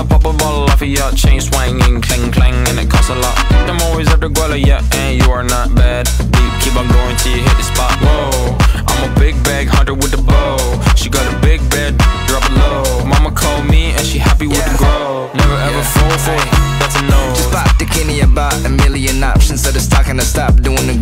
I pop a bottle off of ya Chain swinging, clang clang, and it costs a lot. I'm always after Guala, yeah, and you are not bad. Deep, keep on going till you hit the spot. Whoa, I'm a big bag hunter with the bow. She got a big bed, drop it low. Mama called me and she happy with the grow. Never ever Yeah. fall for it, that's a no. Just pop the Kenny about a million options. So the stock and I stop doing the